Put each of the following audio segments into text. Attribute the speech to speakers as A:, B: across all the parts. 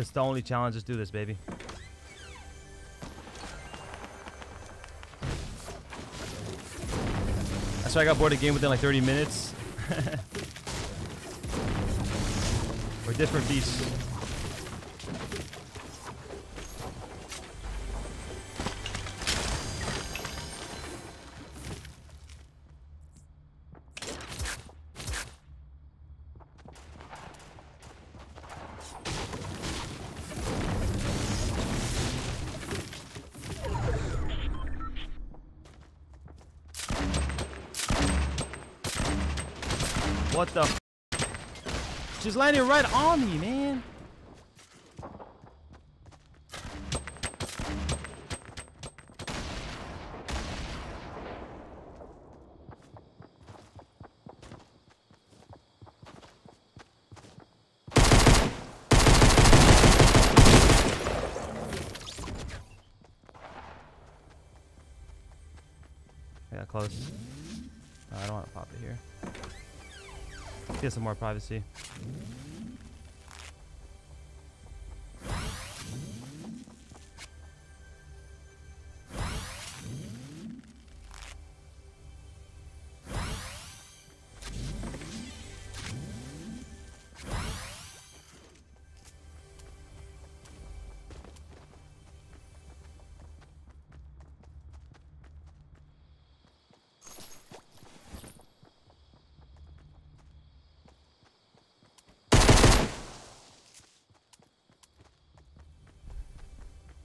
A: It's the only challenge. Let's do this, baby. That's why I got bored of the game within like 30 minutes. We're different beasts. What the? F Just landed right on me, man. I got close. No, I don't want to pop it here. Get some more privacy.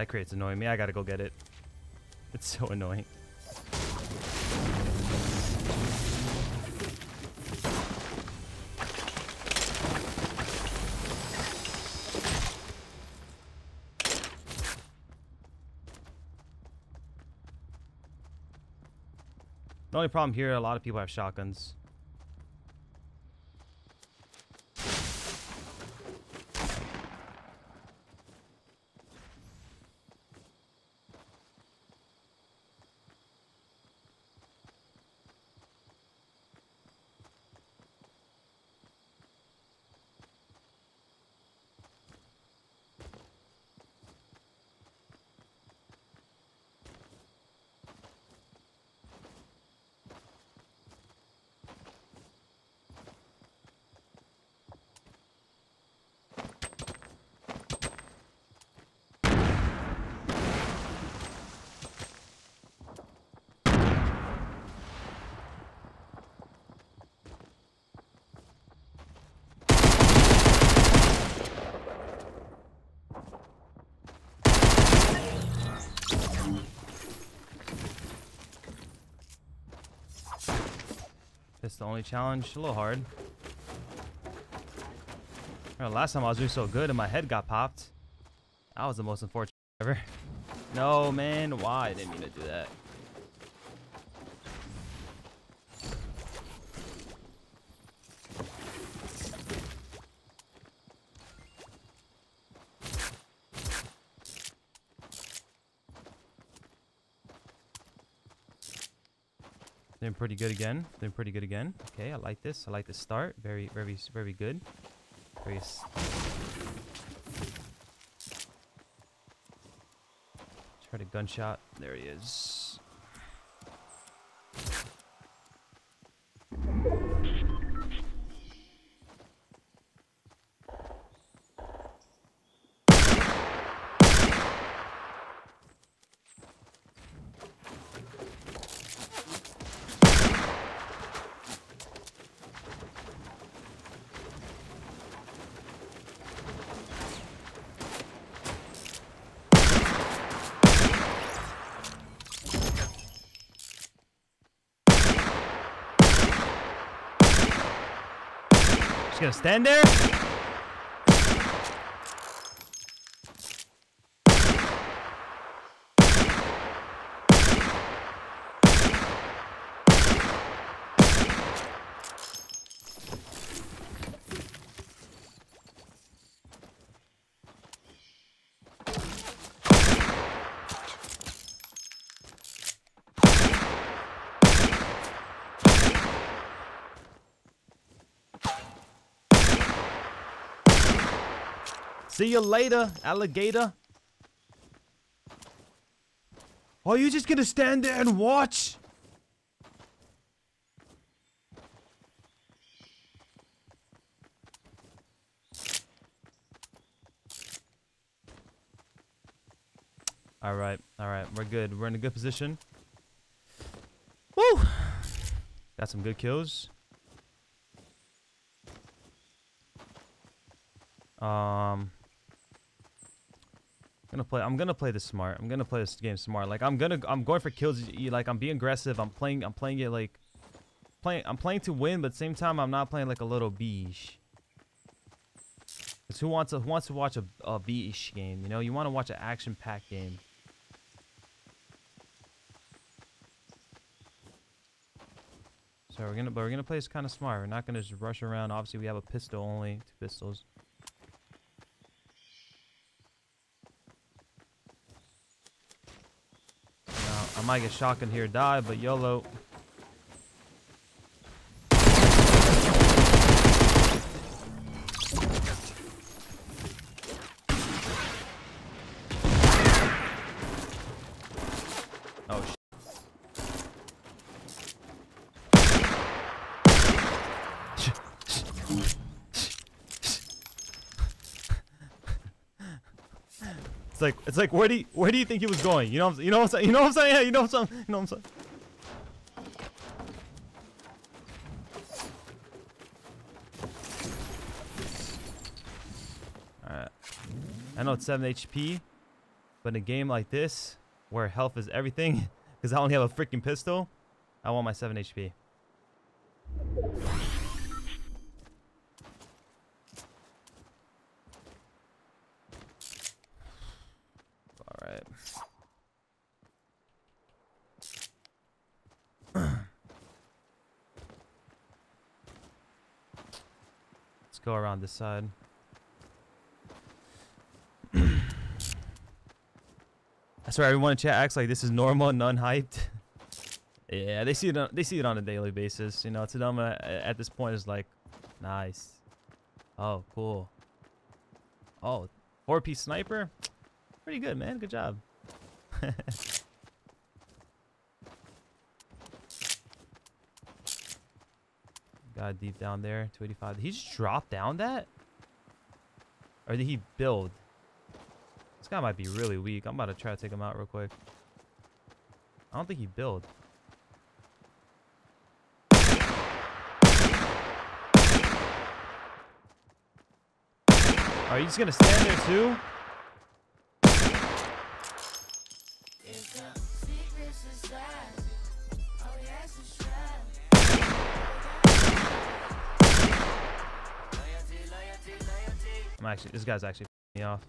A: That crate's annoying me. I gotta go get it. It's so annoying. The only problem here, a lot of people have shotguns. The only challenge. A little hard. Remember last time I was doing so good and my head got popped. That was the most unfortunate ever. No, man. Why? I didn't mean to do that. Doing pretty good again. Doing pretty good again. Okay, I like this. I like the start. Very, very, very good. Very. Try to gunshot. There he is. Just gonna stand there. See you later, alligator. Are you just gonna stand there and watch? All right, all right, we're good. We're in a good position. Woo! Got some good kills. Um, gonna play. I'm gonna play this smart. I'm gonna play this game smart. Like I'm gonna. I'm going for kills. Like I'm being aggressive. I'm playing. I'm playing it like playing. I'm playing to win, but at the same time, I'm not playing like a little beesh. Cause who wants to who wants to watch a a beesh game? You know, you want to watch an action-packed game. So we're gonna, but we're gonna play this kind of smart. We're not gonna just rush around. Obviously, we have a pistol only, two pistols. Now, I might get shotgun here, die, but YOLO. It's like it's like where do you, where do you think he was going? You know what I'm, you know what I'm saying? You know what I'm saying? Yeah, you know what I'm saying? You know what I'm saying? Alright. I know it's 7 HP, but in a game like this, where health is everything, because I only have a freaking pistol, I want my 7 HP. Go around this side. I swear everyone in chat acts like this is normal and unhyped. yeah, they see it on, they see it on a daily basis. You know, them uh, at this point is like, nice. Oh, cool. Oh, four-piece sniper? Pretty good, man. Good job. Got deep down there, 285. Did he just drop down that? Or did he build? This guy might be really weak. I'm about to try to take him out real quick. I don't think he built. Are you just gonna stand there too? I'm actually, this guy's actually me off.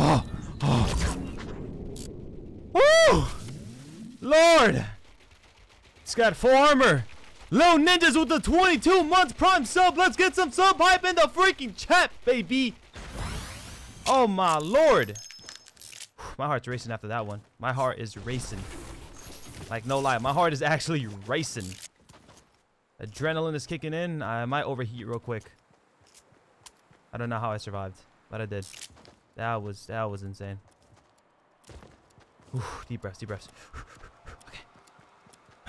A: Oh, oh. Woo! Lord! It's got full armor. Little ninjas with the 22 months prime sub. Let's get some sub hype in the freaking chat, baby. Oh my lord. My heart's racing after that one. My heart is racing. Like no lie, my heart is actually racing. Adrenaline is kicking in. I might overheat real quick. I don't know how I survived, but I did. That was that was insane. Deep breaths, deep breaths.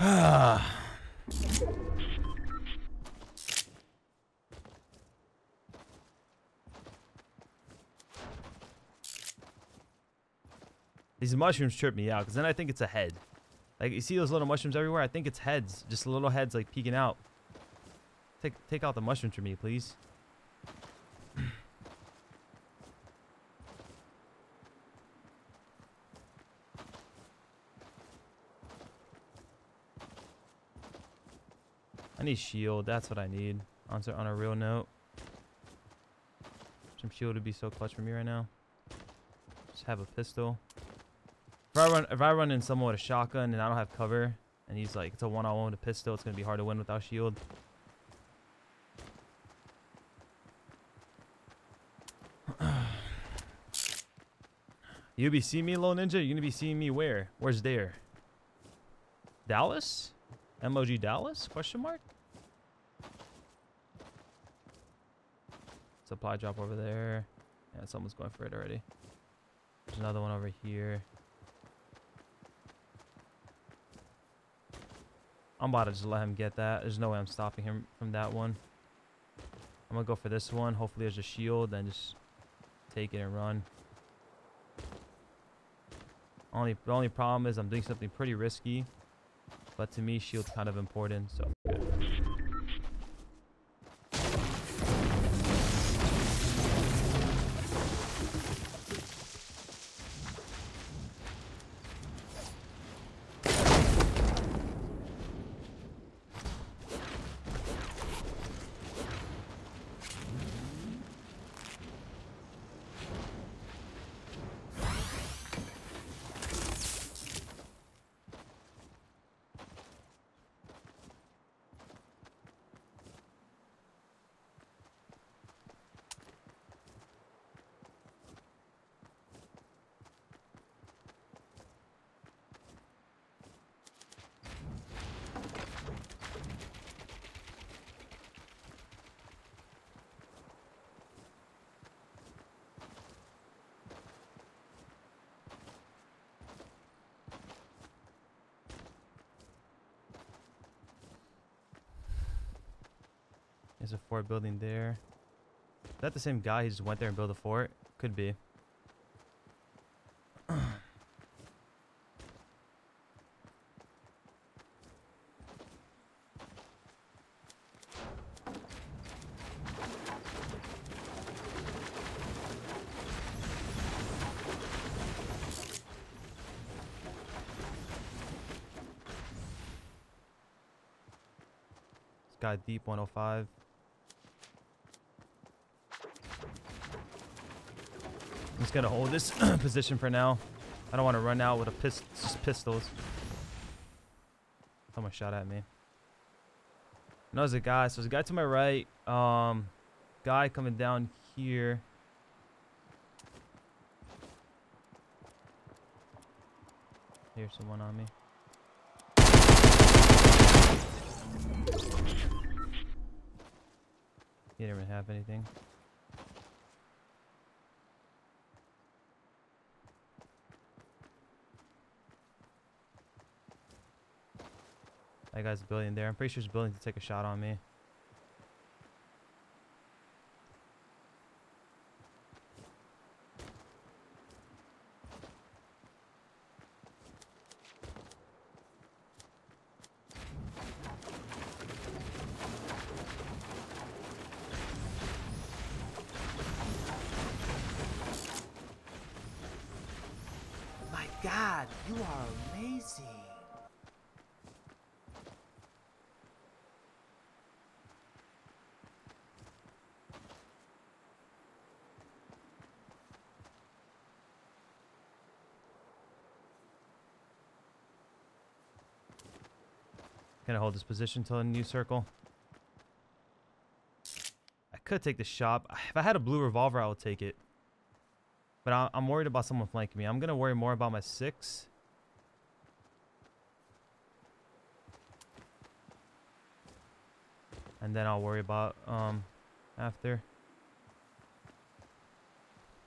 A: These mushrooms trip me out because then I think it's a head. Like you see those little mushrooms everywhere? I think it's heads, just little heads like peeking out. Take take out the mushrooms for me, please. Need shield. That's what I need. On, to- on a real note. Some shield would be so clutch for me right now. Just have a pistol. If I run, if I run in someone with a shotgun and I don't have cover, and he's like it's a one-on-one with a pistol, it's gonna be hard to win without shield. you be seeing me, Low Ninja? You're gonna be seeing me where? Where's there? Dallas? MOG Dallas? Question mark? Supply drop over there. Yeah, someone's going for it already. There's another one over here. I'm about to just let him get that. There's no way I'm stopping him from that one. I'm gonna go for this one. Hopefully there's a shield Then just take it and run. Only the only problem is I'm doing something pretty risky. But to me shield's kind of important, so There's a fort building there. Is that the same guy who just went there and built a fort? Could be. Guy deep 105. Just gonna hold this position for now. I don't want to run out with a pist pistols. Someone shot at me. No, there's a guy. So there's a guy to my right. Um, guy coming down here. Here's someone on me. He didn't even have anything. That guy's building there. I'm pretty sure he's building to take a shot on me.
B: My God, you are amazing.
A: Gonna hold this position till a new circle. I could take the shop. If I had a blue revolver, I would take it. But I, I'm worried about someone flanking me. I'm gonna worry more about my six. And then I'll worry about um after.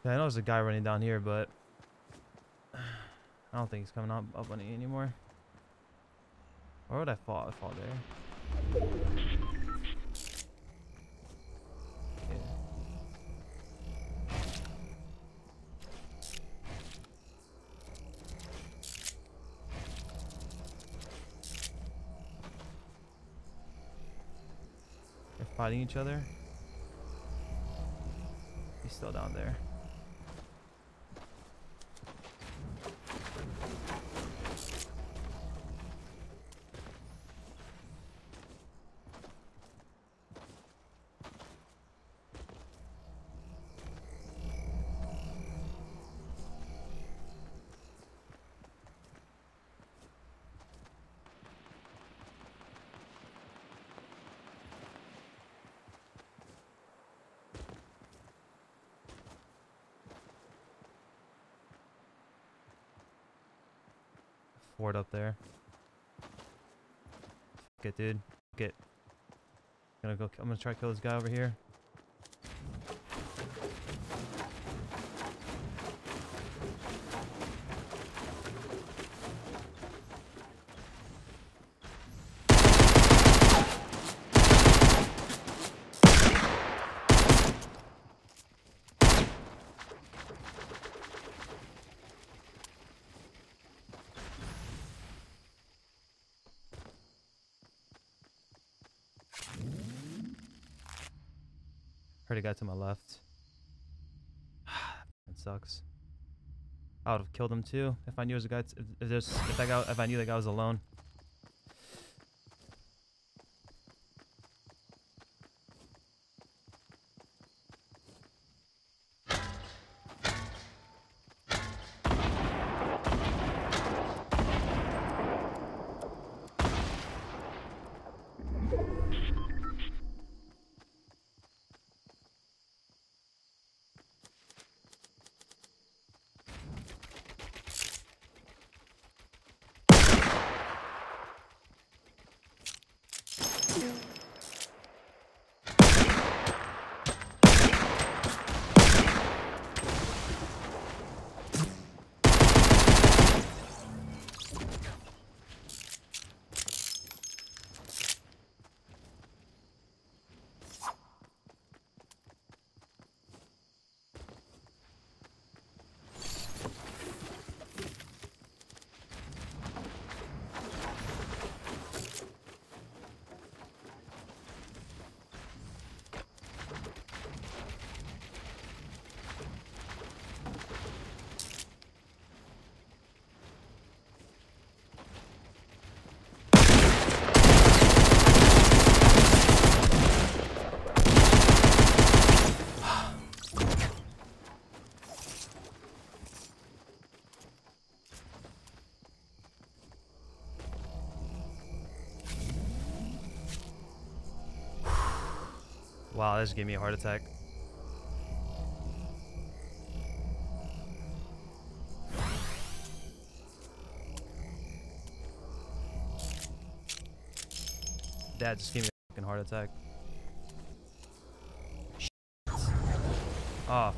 A: Yeah, I know there's a guy running down here, but I don't think he's coming up up on me anymore. Where would I fall? I fall there. Fighting each other. He's still down there. Fort up there. Fuck it, dude. Fuck it. Gonna go. I'm gonna try to kill this guy over here. A guy to my left. it sucks. I would have killed him too if I knew it was a guy. If, if if that guy if I knew that guy was alone. Wow, that just gave me a heart attack. That just gave me a fucking heart attack. Shit. Oh,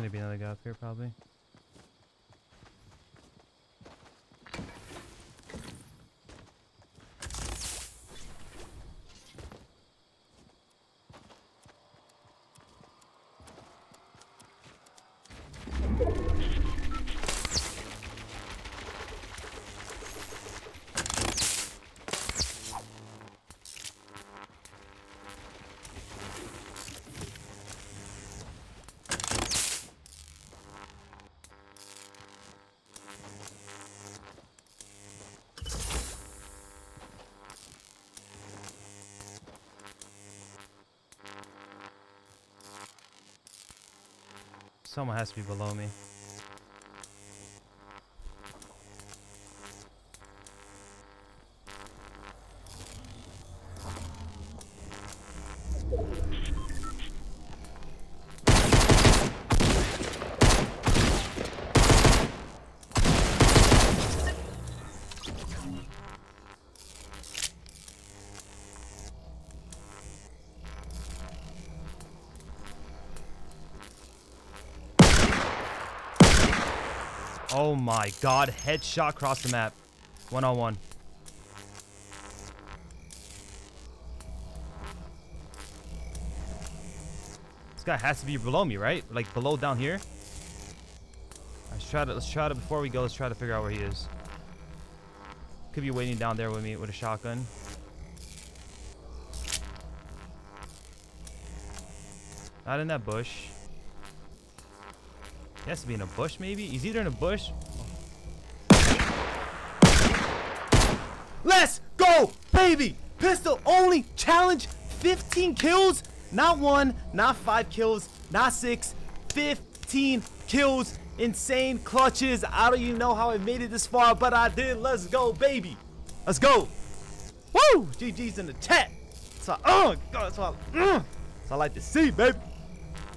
A: gonna be another guy up here probably. Someone has to be below me. Oh my god, headshot across the map. One on one. This guy has to be below me, right? Like below down here. Let's try to let's try to before we go, let's try to figure out where he is. Could be waiting down there with me with a shotgun. Not in that bush. He has to be in a bush, maybe? He's either in a bush. Let's go, baby! Pistol only challenge 15 kills. Not one, not five kills, not six, 15 kills. Insane clutches. I don't even know how I made it this far, but I did. Let's go, baby. Let's go. Woo! GG's in the chat. So, oh, God, that's all, mm, that's all I like to see, baby.